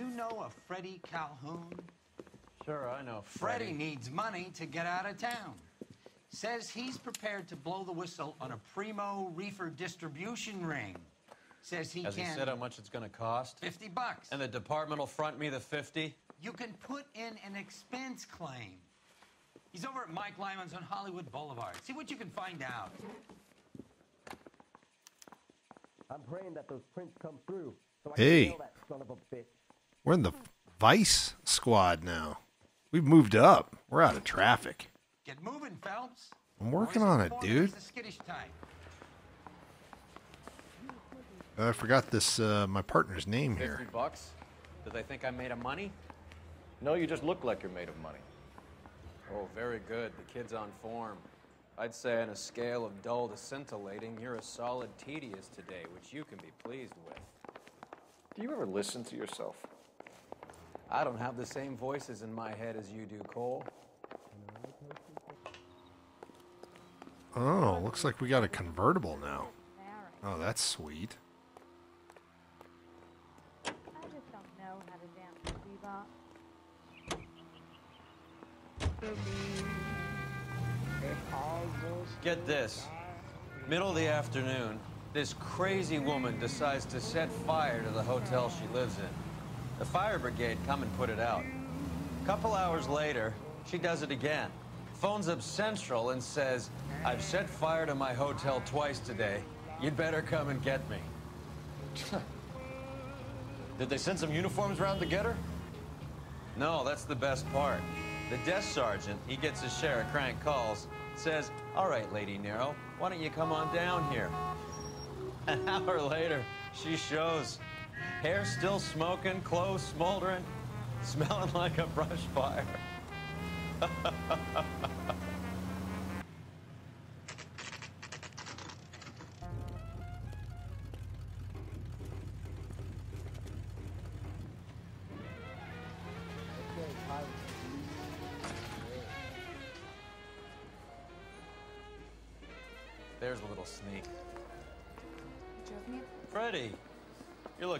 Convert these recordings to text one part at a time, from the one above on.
you know a Freddie Calhoun? Sure, I know. Freddie needs money to get out of town. Says he's prepared to blow the whistle on a primo reefer distribution ring. Says he Has can. he said how much it's going to cost? 50 bucks. And the department will front me the 50? You can put in an expense claim. He's over at Mike Lyman's on Hollywood Boulevard. See what you can find out. I'm praying that those prints come through. So I Hey. Can kill that son of a bitch. We're in the Vice squad now. We've moved up. We're out of traffic. Get moving, Phelps. I'm working on it, dude. he's the skittish type. I forgot this uh, my partner's name here. 50 bucks? Do they think I'm made of money? No, you just look like you're made of money. Oh, very good. The kid's on form. I'd say on a scale of dull to scintillating, you're a solid tedious today, which you can be pleased with. Do you ever listen to yourself? I don't have the same voices in my head as you do, Cole. Oh, looks like we got a convertible now. Oh, that's sweet. I just don't know how to dance. Get this. Middle of the afternoon, this crazy woman decides to set fire to the hotel she lives in. The fire brigade come and put it out. A couple hours later, she does it again. Phones up Central and says, I've set fire to my hotel twice today. You'd better come and get me. Did they send some uniforms around to get her? No, that's the best part. The desk sergeant, he gets his share of crank calls, says, All right, Lady Nero, why don't you come on down here? An hour later, she shows. Hair still smoking, clothes smoldering, smelling like a brush fire.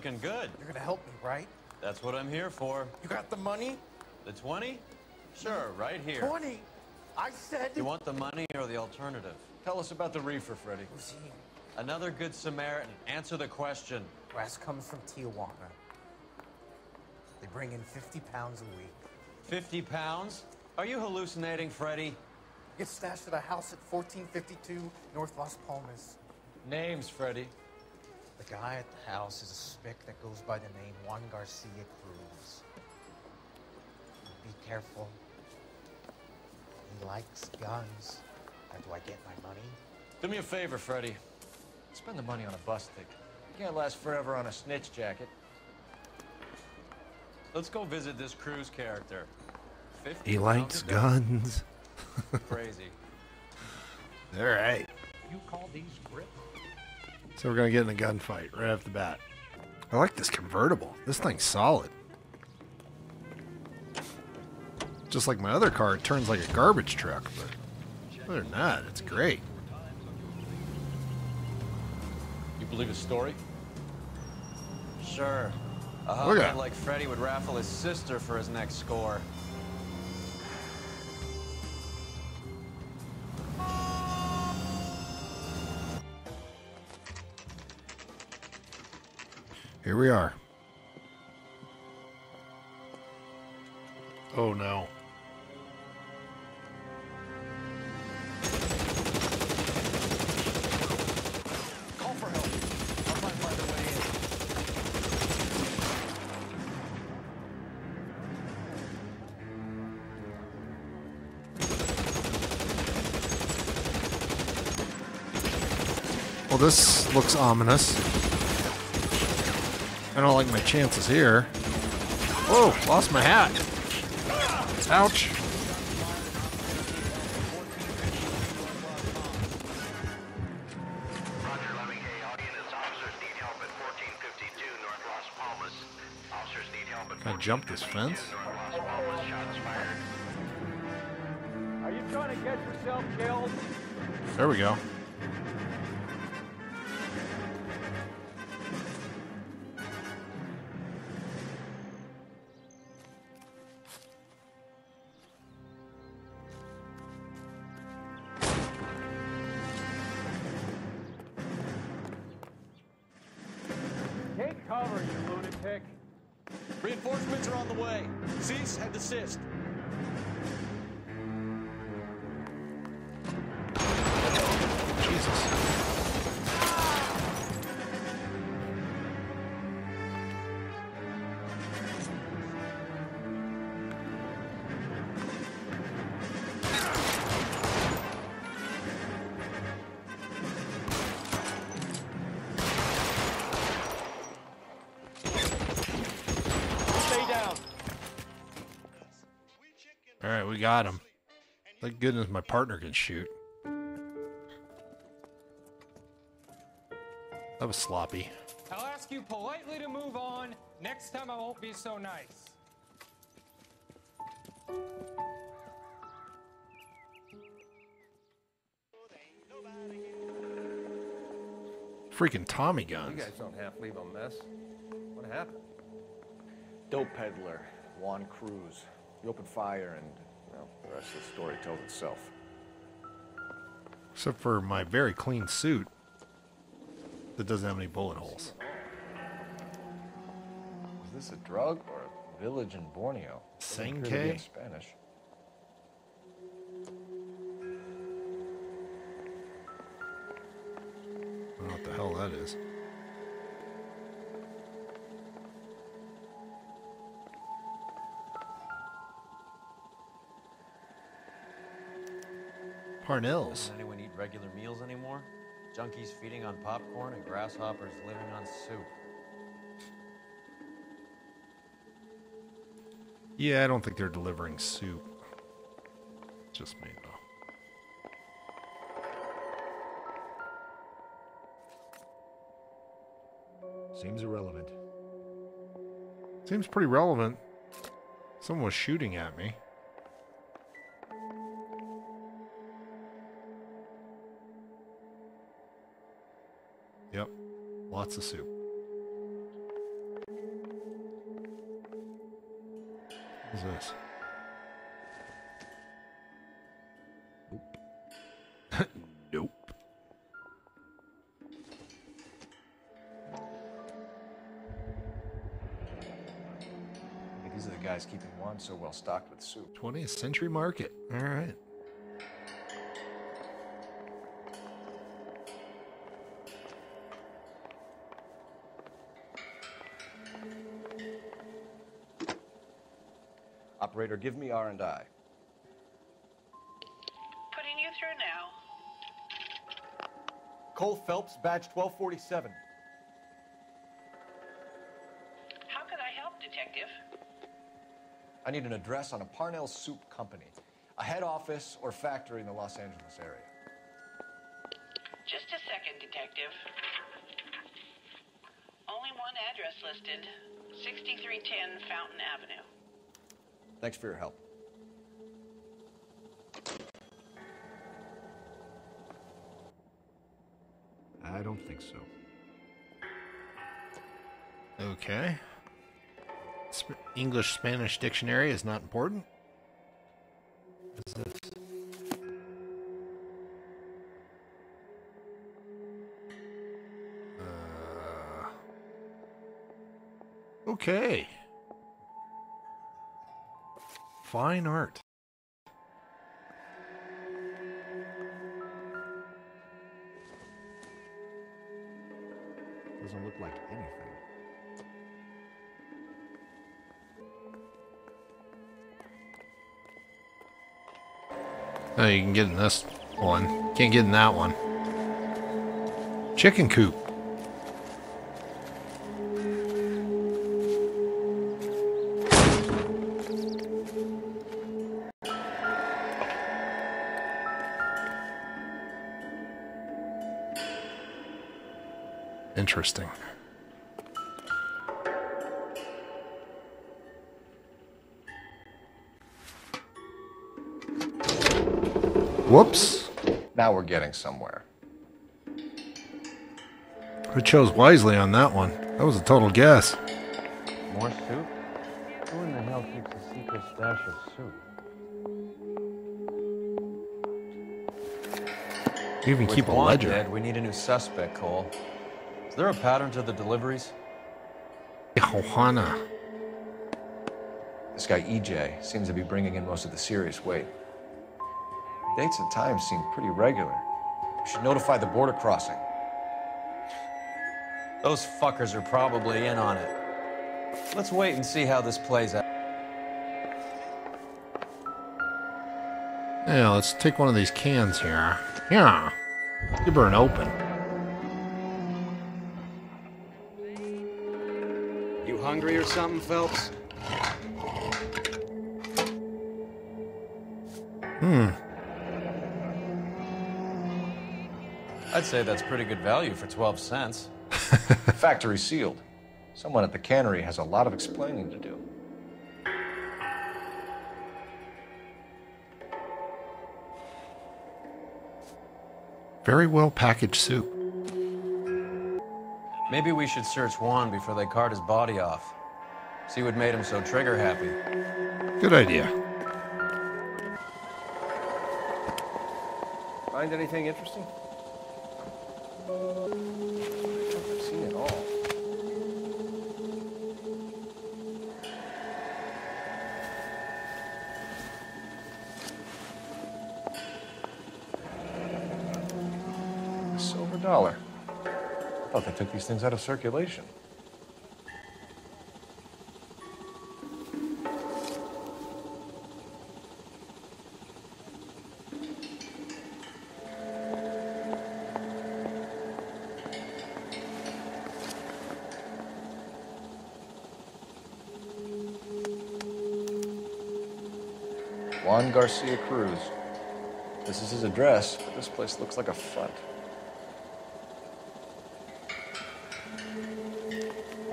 looking good. You're gonna help me, right? That's what I'm here for. You got the money? The 20? Sure, right here. 20! I said... You want the money or the alternative? Tell us about the reefer, Freddie. Who's he? Another good Samaritan. Answer the question. Brass comes from Tijuana. They bring in 50 pounds a week. 50 pounds? Are you hallucinating, Freddie? Get stashed at a house at 1452 North Las Palmas. Names, Freddie. The guy at the house is a spick that goes by the name Juan Garcia Cruz. Be careful. He likes guns. How do I get my money? Do me a favor, Freddie. Spend the money on a bus ticket. You can't last forever on a snitch jacket. Let's go visit this Cruz character. 50 He likes guns. Crazy. All right. You call these grip? So we're gonna get in a gunfight right off the bat. I like this convertible. This thing's solid. Just like my other car, it turns like a garbage truck, but other than that, it's great. You believe his story? Sure. A Look at hotman like Freddie would raffle his sister for his next score. Here we are. Oh no. Call for help. I'll try and find a way in. Well, this looks ominous. I don't like my chances here. Whoa, lost my hat. Ouch. Roger, Lemming. Hey, audience, it's officers need help cover, you lunatic. Reinforcements are on the way. Cease and desist. Got him. Thank goodness my partner can shoot. That was sloppy. I'll ask you politely to move on. Next time I won't be so nice. Freaking Tommy guns. You guys don't half leave a mess. What happened? Dope peddler, Juan Cruz. He opened fire and, well, the rest of the story tells itself. Except for my very clean suit that doesn't have any bullet holes. Is this a drug or a village in Borneo? Appear in Spanish. I don't know what the hell that is. Parnell's. Doesn't anyone eat regular meals anymore? Junkies feeding on popcorn and grasshoppers living on soup. Yeah, I don't think they're delivering soup. Just me though. Seems irrelevant. Seems pretty relevant. Someone was shooting at me. Lots of soup. What's this? Nope. nope. These are the guys keeping Juan so well stocked with soup. 20th century market. All right. Operator, give me R and I. Putting you through now. Cole Phelps, badge 1247. How can I help, Detective? I need an address on a Parnell Soup Company, a head office or factory in the Los Angeles area. Just a second, Detective. Only one address listed 6310 Fountain Avenue. Thanks for your help. I don't think so. Okay. Sp- English Spanish dictionary is not important. What is this? Uh, okay. Fine art. Doesn't look like anything. Oh, you can get in this one. Can't get in that one. Chicken coop. Interesting. Whoops. Now we're getting somewhere. Who chose wisely on that one? That was a total guess. More soup? Who in the hell keeps a secret stash of soup? You even With keep a ledger. Dead, we need a new suspect, Cole. Is there a pattern to the deliveries? Johanna. This guy EJ seems to be bringing in most of the serious weight. Dates and times seem pretty regular. We should notify the border crossing. Those fuckers are probably in on it. Let's wait and see how this plays out. Yeah, let's take one of these cans here. Yeah. You burn open. Or something, Phelps? Hmm. I'd say that's pretty good value for 12 cents. Factory sealed. Someone at the cannery has a lot of explaining to do. Very well packaged soup. Maybe we should search Juan before they cart his body off. See what made him so trigger happy. Good idea. Find anything interesting? I've seen it all. A silver dollar. Oh, I thought they took these things out of circulation. Juan Garcia Cruz. This is his address, but this place looks like a front.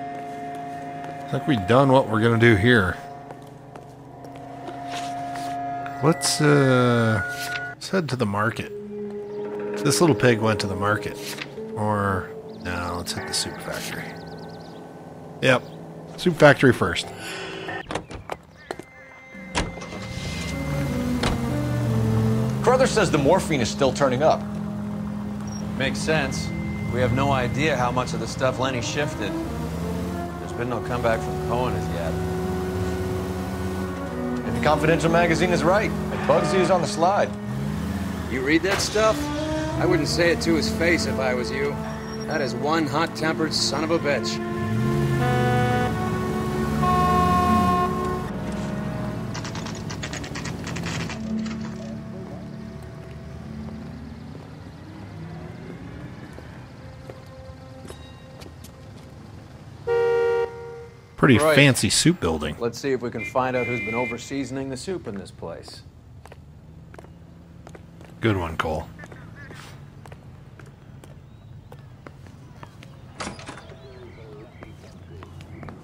I think we've done what we're gonna do here. Let's uh let's head to the market. This little pig went to the market. Or no, let's hit the soup factory. Yep. Soup factory first. Carruthers says the morphine is still turning up. Makes sense. We have no idea how much of the stuff Lenny shifted. There's been no comeback from Cohen as yet. If the Confidential magazine is right, Bugsy is on the slide. You read that stuff? I wouldn't say it to his face if I was you. That is one hot-tempered son of a bitch. Pretty Right. fancy soup building. Let's see if we can find out who's been over seasoning the soup in this place. Good one, Cole.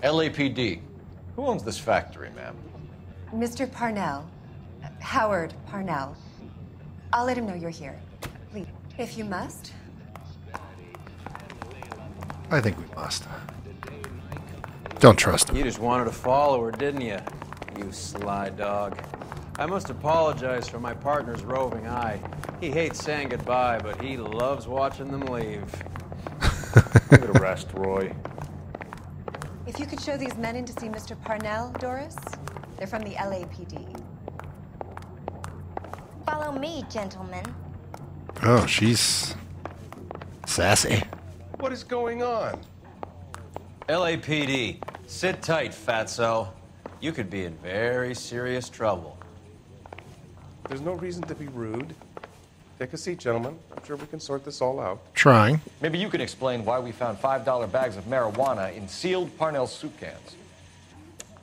LAPD. Who owns this factory, ma'am? Mr. Parnell. Howard Parnell. I'll let him know you're here. Please, if you must. I think we must. Don't trust him. You just wanted a follower, didn't you? You sly dog. I must apologize for my partner's roving eye. He hates saying goodbye, but he loves watching them leave. Give it a rest, Roy. If you could show these men in to see Mr. Parnell, Doris. They're from the LAPD. Follow me, gentlemen. Oh, she's sassy. What is going on? LAPD, sit tight, fatso. You could be in very serious trouble. There's no reason to be rude. Take a seat, gentlemen. I'm sure we can sort this all out. Trying. Maybe you can explain why we found $5 bags of marijuana in sealed Parnell soup cans.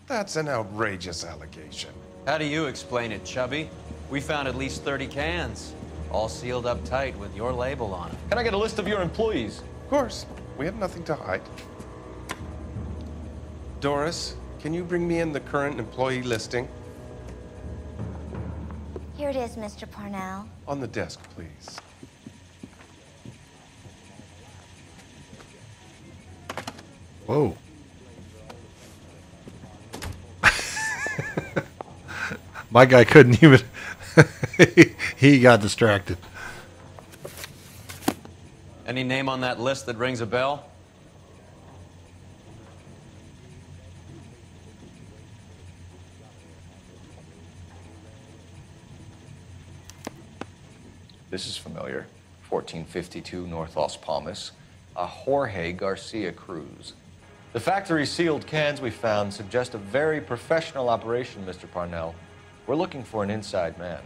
That's an outrageous allegation. How do you explain it, Chubby? We found at least 30 cans, all sealed up tight with your label on it. Can I get a list of your employees? Of course. We have nothing to hide. Doris, can you bring me in the current employee listing? Here it is, Mr. Parnell. On the desk, please. Whoa. My guy couldn't even. he got distracted. Any name on that list that rings a bell? This is familiar. 1452 North Las Palmas. A Jorge Garcia Cruz. The factory sealed cans we found suggest a very professional operation, Mr. Parnell. We're looking for an inside man.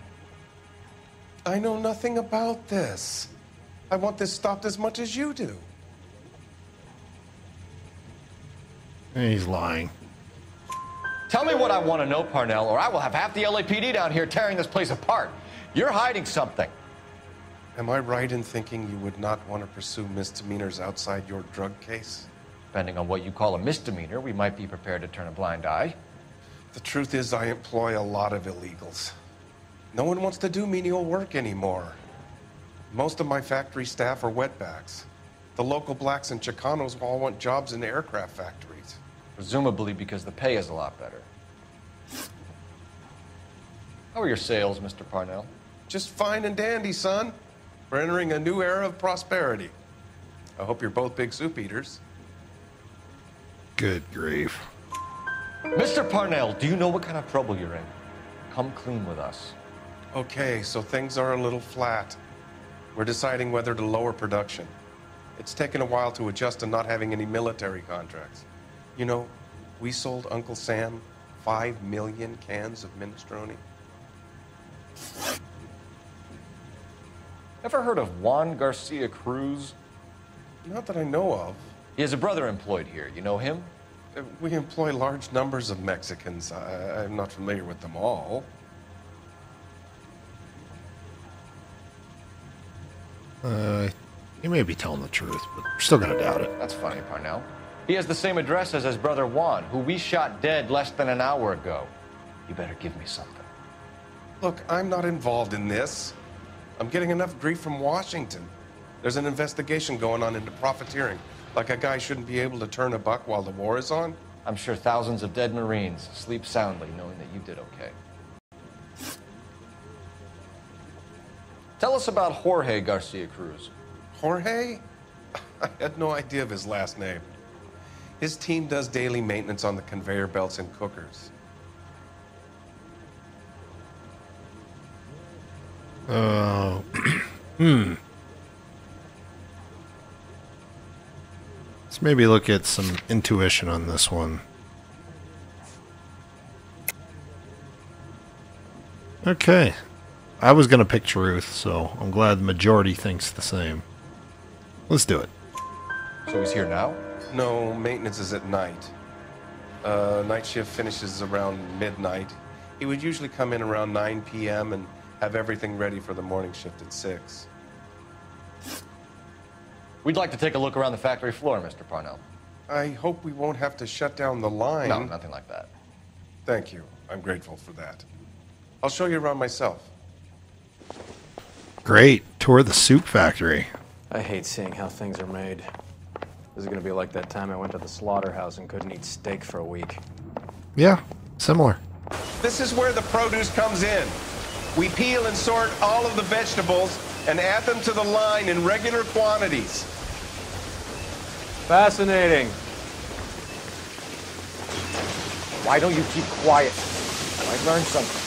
I know nothing about this. I want this stopped as much as you do. He's lying. Tell me what I want to know, Parnell, or I will have half the LAPD down here tearing this place apart. You're hiding something. Am I right in thinking you would not want to pursue misdemeanors outside your drug case? Depending on what you call a misdemeanor, we might be prepared to turn a blind eye. The truth is, I employ a lot of illegals. No one wants to do menial work anymore. Most of my factory staff are wetbacks. The local blacks and Chicanos all want jobs in aircraft factories. Presumably because the pay is a lot better. How are your sales, Mr. Parnell? Just fine and dandy, son. We're entering a new era of prosperity. I hope you're both big soup eaters. Good grief. Mr. Parnell, do you know what kind of trouble you're in? Come clean with us. Okay, so things are a little flat. We're deciding whether to lower production. It's taken a while to adjust to not having any military contracts. You know, we sold Uncle Sam five million cans of minestrone. Ever heard of Juan Garcia Cruz? Not that I know of. He has a brother employed here. You know him? Uh, We employ large numbers of Mexicans. I, I'm not familiar with them all. Uh, he may be telling the truth, but we're still gonna doubt it. That's funny, Parnell. He has the same address as his brother Juan, who we shot dead less than an hour ago. You better give me something. Look, I'm not involved in this. I'm getting enough grief from Washington. There's an investigation going on into profiteering. Like a guy shouldn't be able to turn a buck while the war is on. I'm sure thousands of dead Marines sleep soundly knowing that you did okay. Tell us about Jorge Garcia Cruz. Jorge? I had no idea of his last name. His team does daily maintenance on the conveyor belts and cookers. Uh, hmm. Let's maybe look at some intuition on this one. Okay. I was going to pick truth, so I'm glad the majority thinks the same. Let's do it. So he's here now? No, maintenance is at night. Uh, night shift finishes around midnight. He would usually come in around 9 p.m. and have everything ready for the morning shift at 6. We'd like to take a look around the factory floor, Mr. Parnell. I hope we won't have to shut down the line. No, nothing like that. Thank you. I'm grateful for that. I'll show you around myself. Great. Tour of the soup factory. I hate seeing how things are made. This is gonna be like that time I went to the slaughterhouse and couldn't eat steak for a week. Yeah, similar. This is where the produce comes in. We peel and sort all of the vegetables and add them to the line in regular quantities. Fascinating. Why don't you keep quiet? I learned something.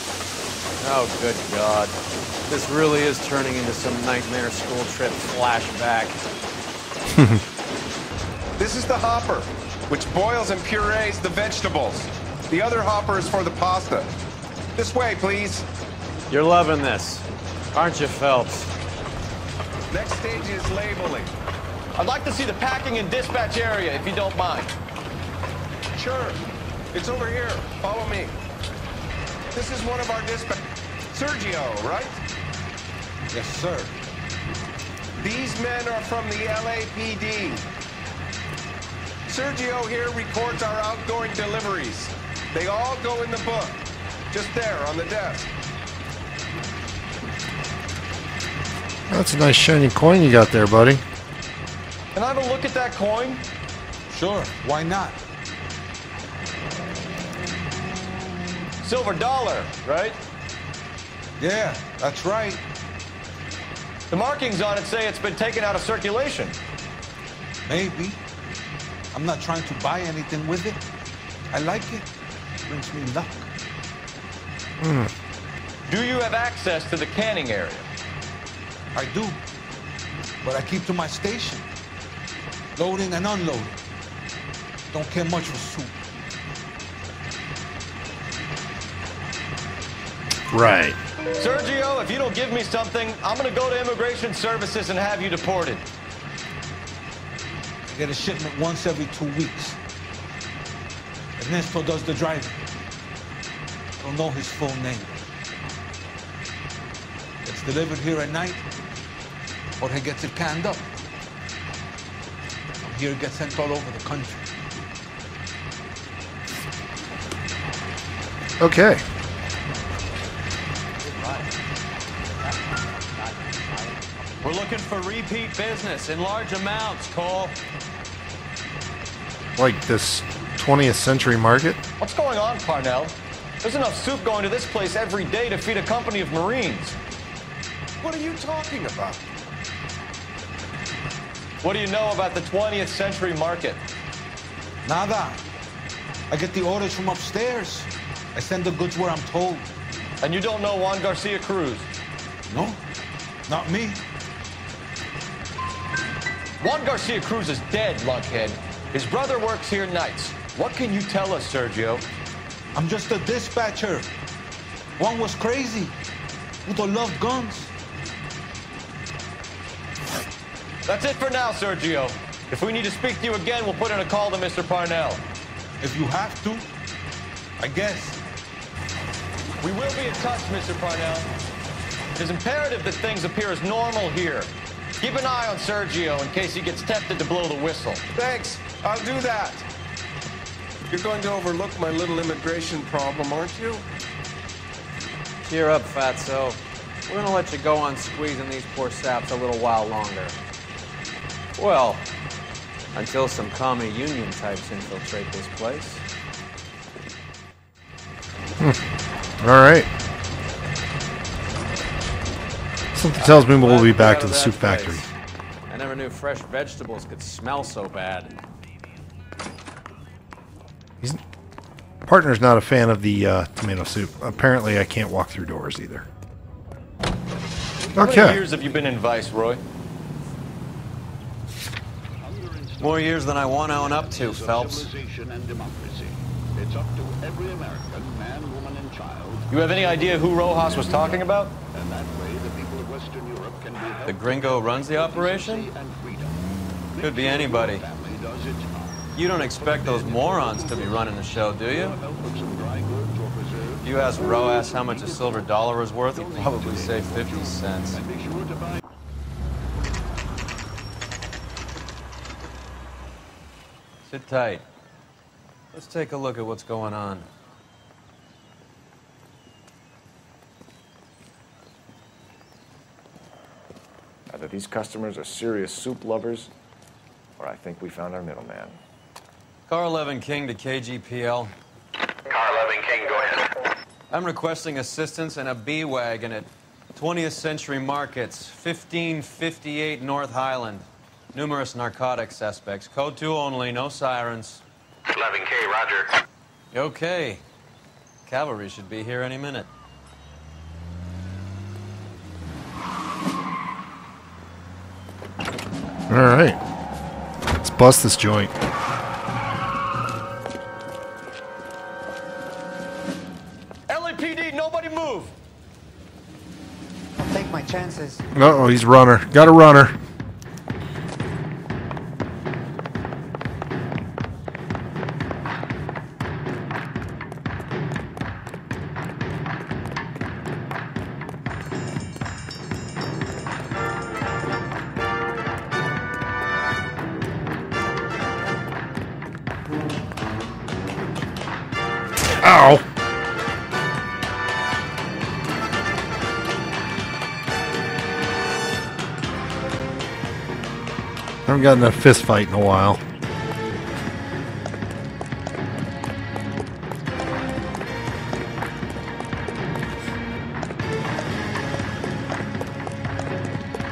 Oh, good God. This really is turning into some nightmare school trip flashback. This is the hopper, which boils and purees the vegetables. The other hopper is for the pasta. This way, please. You're loving this, aren't you, Phelps? Next stage is labeling. I'd like to see the packing and dispatch area, if you don't mind. Sure. It's over here. Follow me. This is one of our dispatch. Sergio, right? Yes, sir. These men are from the LAPD. Sergio here records our outgoing deliveries. They all go in the book. Just there on the desk. That's a nice shiny coin you got there, buddy. Can I have a look at that coin? Sure, why not? Silver dollar, right? Yeah, that's right. The markings on it say it's been taken out of circulation. Maybe. I'm not trying to buy anything with it. I like it. Brings me luck. Hmm. Do you have access to the canning area? I do. But I keep to my station. Loading and unloading. Don't care much for soup. Right. Sergio, if you don't give me something, I'm gonna go to immigration services and have you deported. I get a shipment once every two weeks. Ernesto does the driving. Don't know his full name. It's delivered here at night, or he gets it canned up. From here, it gets sent all over the country. Okay. We're looking for repeat business in large amounts, Cole. Like this 20th century market? What's going on, Parnell? There's enough soup going to this place every day to feed a company of Marines. What are you talking about? What do you know about the 20th century market? Nada. I get the orders from upstairs. I send the goods where I'm told. And you don't know Juan Garcia Cruz? No, not me. Juan Garcia Cruz is dead, lunkhead. His brother works here nights. What can you tell us, Sergio? I'm just a dispatcher. Juan was crazy. Udo loved guns. That's it for now, Sergio. If we need to speak to you again, we'll put in a call to Mr. Parnell. If you have to, I guess. We will be in touch, Mr. Parnell. It is imperative that things appear as normal here. Keep an eye on Sergio in case he gets tempted to blow the whistle. Thanks. I'll do that. You're going to overlook my little immigration problem, aren't you? Cheer up, Fatso. We're gonna let you go on squeezing these poor saps a little while longer. Well, until some commie union types infiltrate this place. All right. Something tells me we'll be back to the soup factory. I never knew fresh vegetables could smell so bad. He's, partner's not a fan of the uh, tomato soup. Apparently, I can't walk through doors either. How many years have you been in Vice, Roy? More years than I want to own up to, Phelps. Civilization and democracy. It's up to every American, man, woman, and child. You have any idea who Rojas was talking about? And that way, the people of Western Europe can be helped The gringo runs the operation? and. Could be anybody. Family does its part. You don't expect those morons to be running the show, do you? Help with some dry goods or preserves. If you ask Rojas how much a silver dollar is worth, he'd probably say 50 cents. And be sure to buy. Sit tight. Let's take a look at what's going on. Either these customers are serious soup lovers, or I think we found our middleman. Car 11 King to KGPL. Car 11 King, go ahead. I'm requesting assistance in a B wagon at 20th Century Markets, 1558 North Highland. Numerous narcotic suspects. Code 2 only, no sirens. 11K, roger. Okay. Cavalry should be here any minute. All right. Let's bust this joint. LAPD, nobody move! I'll take my chances. Uh oh, he's runner. Got a runner. Gotten a fist fight in a while.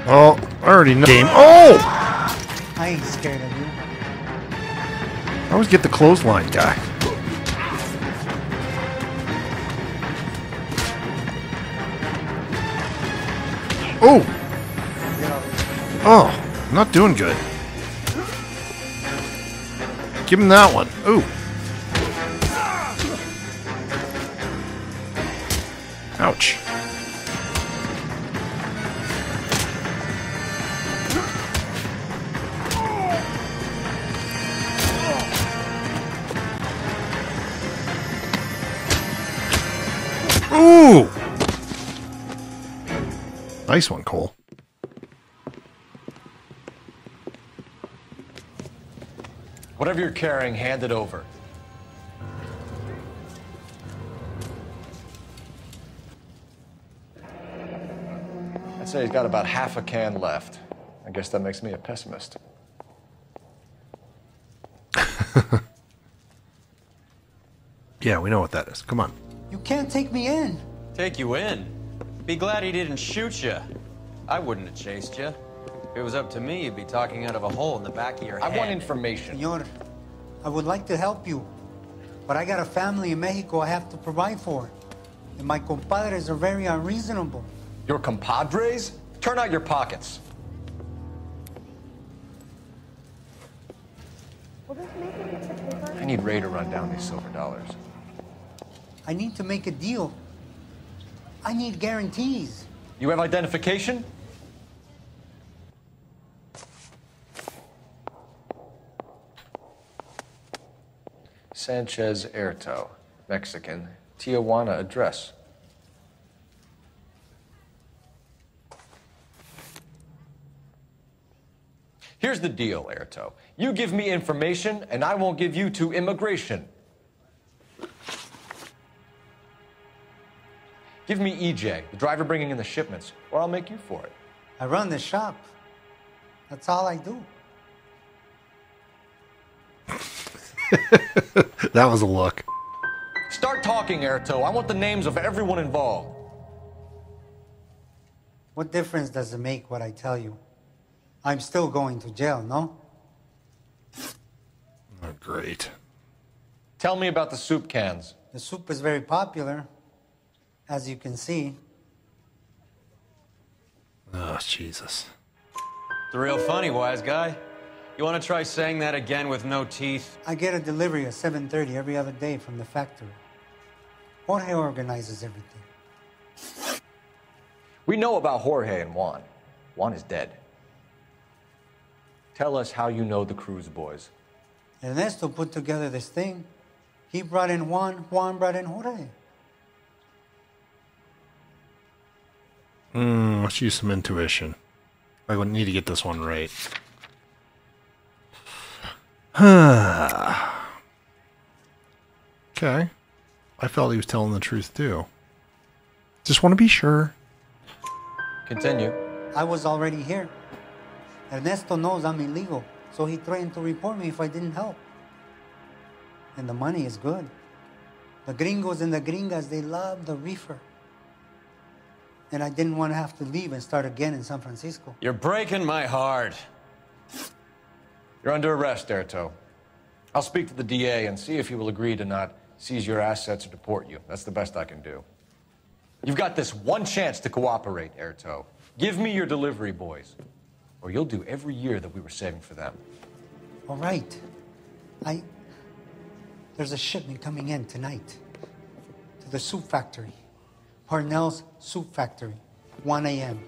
Oh, I already know. Game. Oh! I ain't scared of you. I always get the clothesline guy. Oh! Oh, not doing good. Give him that one. Ooh. Ouch. Ooh! Nice one, Cole. Whatever you're carrying, hand it over. I'd say he's got about half a can left. I guess that makes me a pessimist. Yeah, we know what that is. Come on. You can't take me in. Take you in? Be glad he didn't shoot you. I wouldn't have chased you. If it was up to me, you'd be talking out of a hole in the back of your I head. I want information. Senor, I would like to help you, but I got a family in Mexico I have to provide for. And my compadres are very unreasonable. Your compadres? Turn out your pockets. I need Ray to run down these silver dollars. I need to make a deal. I need guarantees. You have identification? Sanchez Erto, Mexican, Tijuana address. Here's the deal, Erto. You give me information, and I won't give you to immigration. Give me EJ, the driver bringing in the shipments, or I'll make you for it. I run the shop. That's all I do. That was a look. Start talking, Erto. I want the names of everyone involved. What difference does it make what I tell you? I'm still going to jail, no? Oh, great. Tell me about the soup cans. The soup is very popular, as you can see. Oh, Jesus. It's real funny, wise guy. You want to try saying that again with no teeth? I get a delivery at 7:30 every other day from the factory. Jorge organizes everything. We know about Jorge and Juan. Juan is dead. Tell us how you know the Cruz boys. Ernesto put together this thing. He brought in Juan, Juan brought in Jorge. Hmm, let's use some intuition. I would need to get this one right. okay. I felt he was telling the truth too. Just want to be sure. Continue. I was already here. Ernesto knows I'm illegal, so he threatened to report me if I didn't help. And the money is good. The gringos and the gringas, they love the reefer. And I didn't want to have to leave and start again in San Francisco. You're breaking my heart. You're under arrest, Erto. I'll speak to the DA and see if he will agree to not seize your assets or deport you. That's the best I can do. You've got this one chance to cooperate, Erto. Give me your delivery boys, or you'll do every year that we were saving for them. All right. I. There's a shipment coming in tonight to the soup factory. Parnell's Soup Factory, 1 a.m.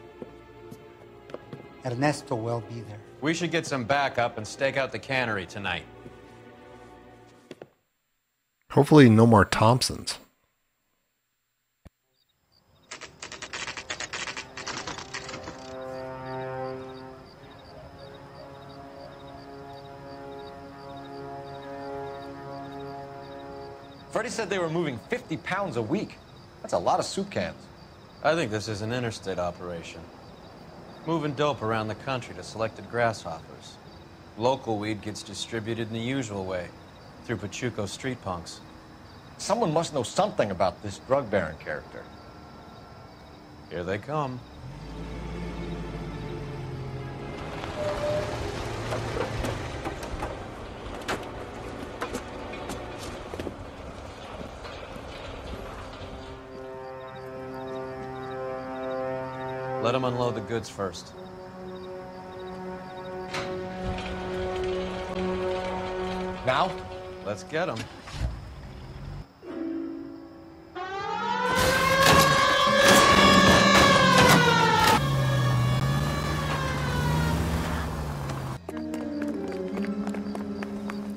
Ernesto will be there. We should get some backup and stake out the cannery tonight. Hopefully, no more Thompsons. Freddie said they were moving 50 pounds a week. That's a lot of soup cans. I think this is an interstate operation. Moving dope around the country to selected grasshoppers. Local weed gets distributed in the usual way, through Pachuco street punks. Someone must know something about this drug baron character. Here they come. Let them unload the goods first. Now? Let's get them.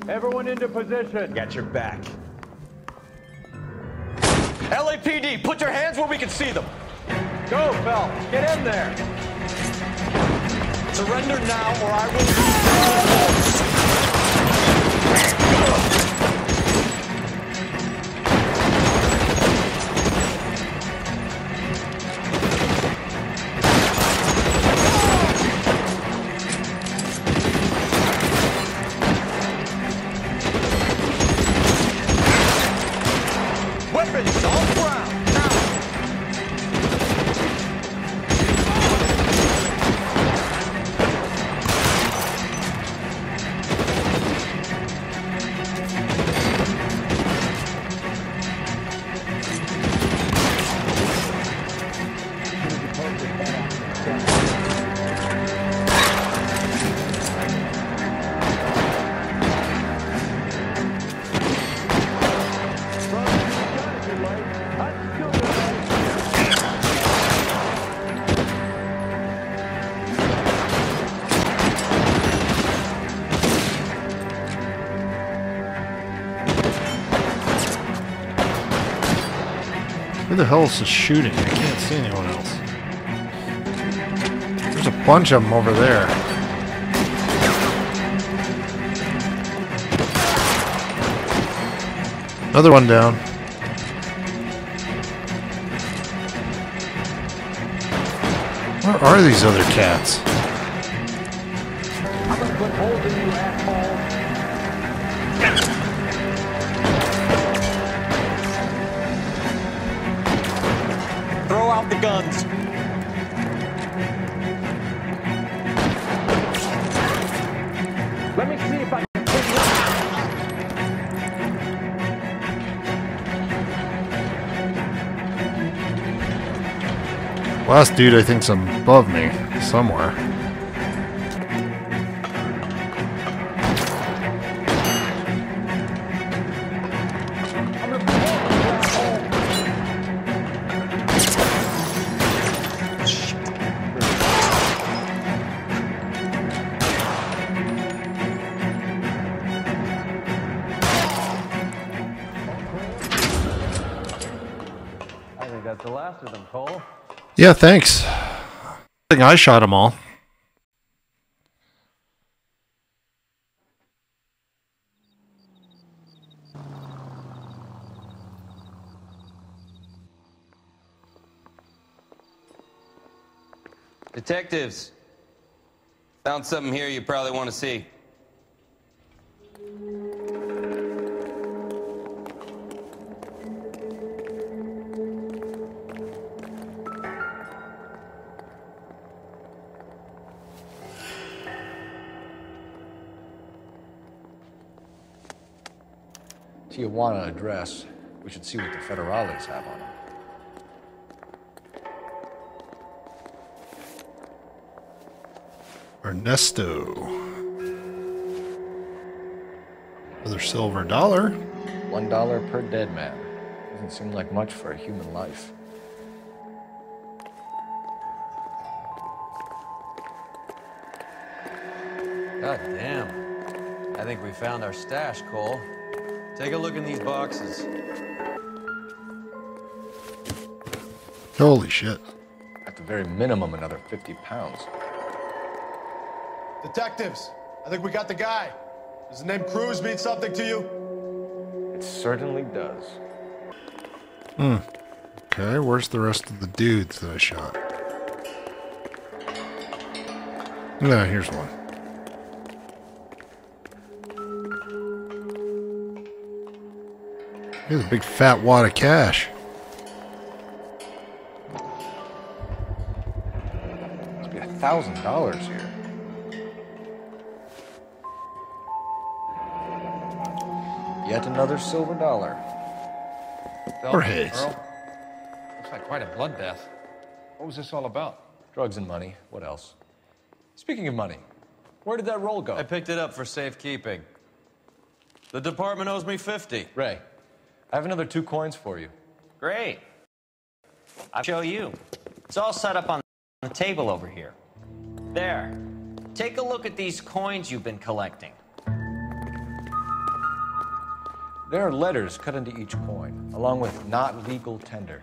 Everyone into position. Got your back. LAPD, put your hands where we can see them. Go, Phelps. Get in there. Surrender now or I will... the hell is this shooting? I can't see anyone else. There's a bunch of them over there. Another one down. Where are these other cats? Last dude I think's above me somewhere. Yeah, thanks. I think I shot them all. Detectives, found something here you probably want to see. Address. We should see what the federales have on them. Ernesto. Another silver dollar. One dollar per dead man. Doesn't seem like much for a human life. God damn. I think we found our stash, Cole. Take a look in these boxes. Holy shit. At the very minimum, another 50 pounds. Detectives, I think we got the guy. Does the name Cruz mean something to you? It certainly does. Hmm. Okay, where's the rest of the dudes that I shot? No, here's one. Here's a big fat wad of cash. Must be a thousand dollars here. Yet another silver dollar. Jorge. Earle, looks like quite a bloodbath. What was this all about? Drugs and money. What else? Speaking of money, where did that roll go? I picked it up for safekeeping. The department owes me 50. Ray, I have another two coins for you. Great. I'll show you. It's all set up on the table over here. There. Take a look at these coins you've been collecting. There are letters cut into each coin, along with not legal tender.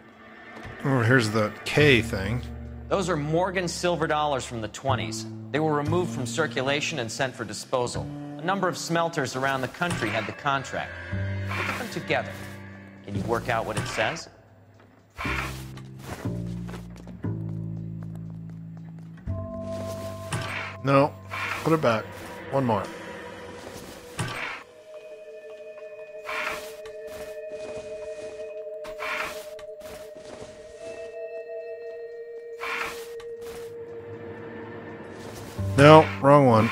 Oh, here's the K thing. Those are Morgan silver dollars from the 20s. They were removed from circulation and sent for disposal. A number of smelters around the country had the contract. Look at them together. Can you work out what it says? No, put it back. One more. No, wrong one.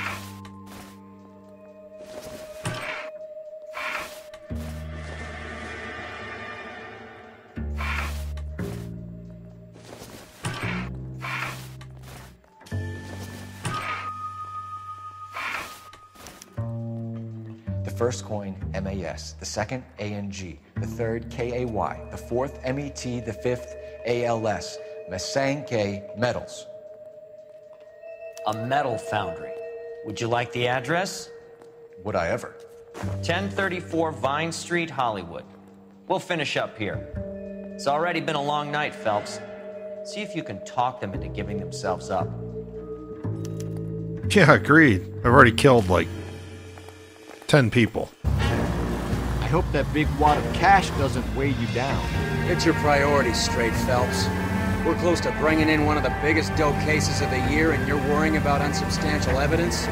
MAS. The second, ANG. The third, KAY. The fourth, MET. The fifth, ALS. Masanke Metals. A metal foundry. Would you like the address? Would I ever? 1034 Vine Street, Hollywood. We'll finish up here. It's already been a long night, Phelps. See if you can talk them into giving themselves up. Yeah, agreed. I've already killed like 10 people. I hope that big wad of cash doesn't weigh you down. Get your priorities straight, Phelps. We're close to bringing in one of the biggest dope cases of the year, and you're worrying about unsubstantial evidence?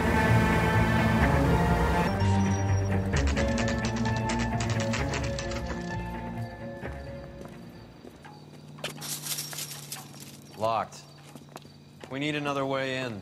Locked. We need another way in.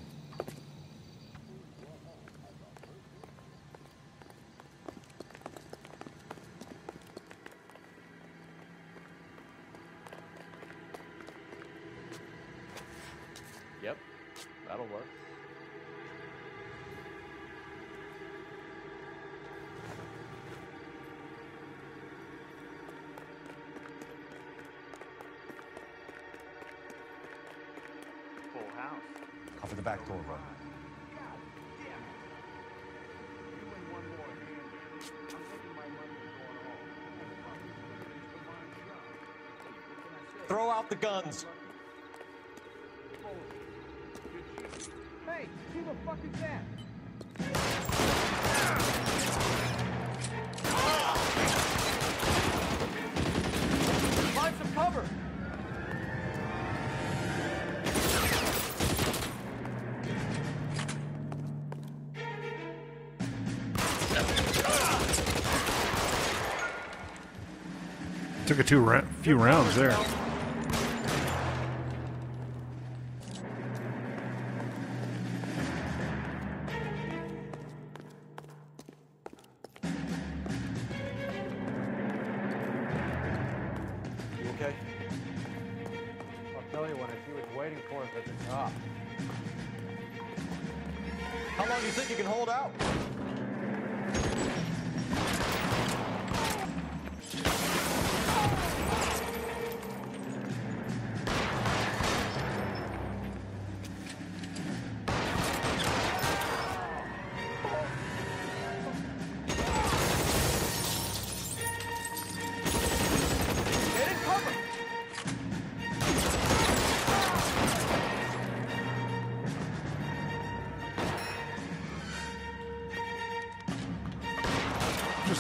Guns. Hey, who the fuck is that? Find some cover. Took a two ra- few rounds there. How long do you think you can hold out?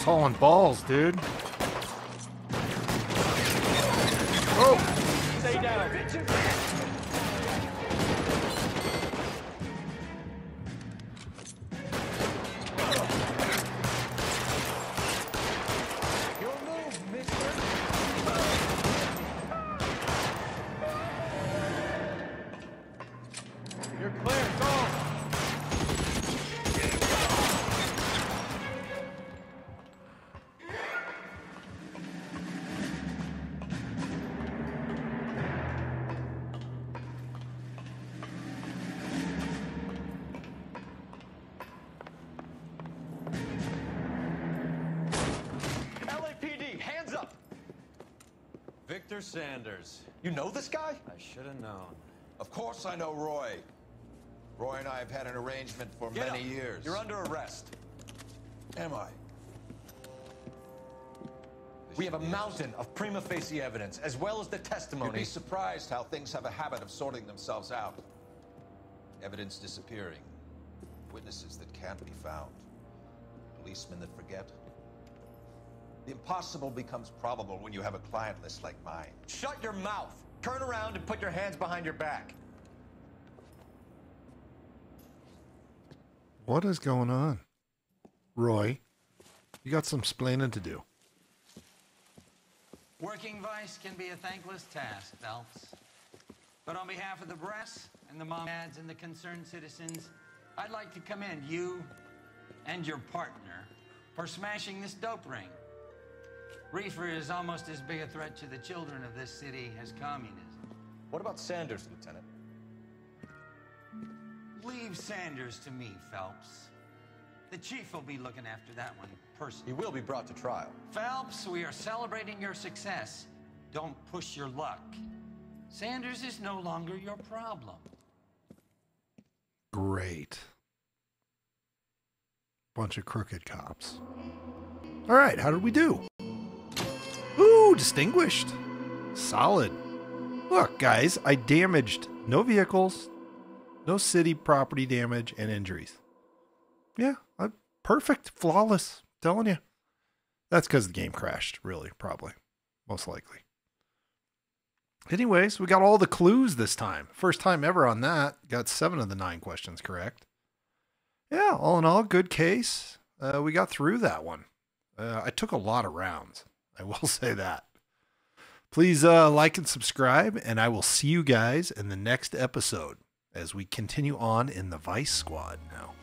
Hauling balls, dude. Sanders. You know this guy? I should have known. Of course I know Roy. Roy and I have had an arrangement for Get many up. years. You're under arrest. Am I? We have a mountain of prima facie evidence, as well as the testimony. You'd be surprised how things have a habit of sorting themselves out. Evidence disappearing. Witnesses that can't be found. Policemen that forget. The impossible becomes probable when you have a client list like mine. Shut your mouth. Turn around and put your hands behind your back. What is going on? Roy, you got some splaining to do. Working vice can be a thankless task, Phelps. But on behalf of the press and the mom dads and the concerned citizens, I'd like to commend you and your partner for smashing this dope ring. Reefer is almost as big a threat to the children of this city as communism. What about Sanders, Lieutenant? Leave Sanders to me, Phelps. The chief will be looking after that one personally. He will be brought to trial. Phelps, we are celebrating your success. Don't push your luck. Sanders is no longer your problem. Great. Bunch of crooked cops. All right, how did we do? Distinguished. Solid. Look, guys, I damaged no vehicles, no city property damage, and injuries. Yeah, I, perfect, flawless. Telling you. That's because the game crashed, really, probably. Most likely. Anyways, we got all the clues this time. First time ever on that. Got seven of the nine questions correct. Yeah, all in all, good case. Uh, we got through that one. Uh, I took a lot of rounds. I will say that. Please uh, like and subscribe, and I will see you guys in the next episode as we continue on in the Vice Squad now.